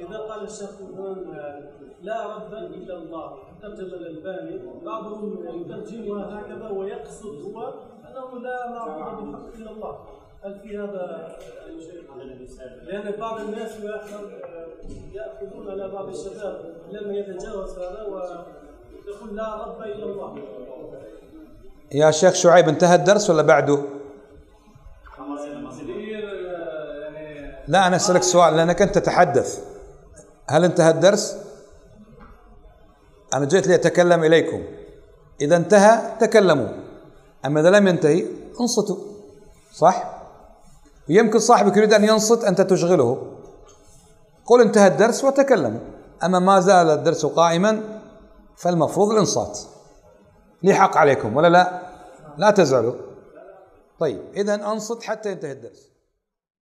إذا قال الشيخ لا رب إلا الله. ترجم الألباني بعضهم يترجمها هكذا ويقصد هو أنه لا معبود بالحق إلا الله. هل في هذا شيء؟ لأن بعض الناس يأخذون على بعض الشباب لما يتجاوز هذا ويقول لا رب إلا الله. يا شيخ شعيب انتهى الدرس ولا بعده؟ لا أنا أسألك سؤال لأنك أنت تتحدث. هل انتهى الدرس؟ أنا جئت لأتكلم إليكم. إذا انتهى تكلموا. أما إذا لم ينتهي انصتوا. صح؟ يمكن صاحبك يريد أن ينصت أنت تشغله. قل انتهى الدرس وتكلموا. أما ما زال الدرس قائما فالمفروض الإنصات. لي حق عليكم ولا لا؟ لا تزعلوا. طيب إذا أنصت حتى ينتهي الدرس.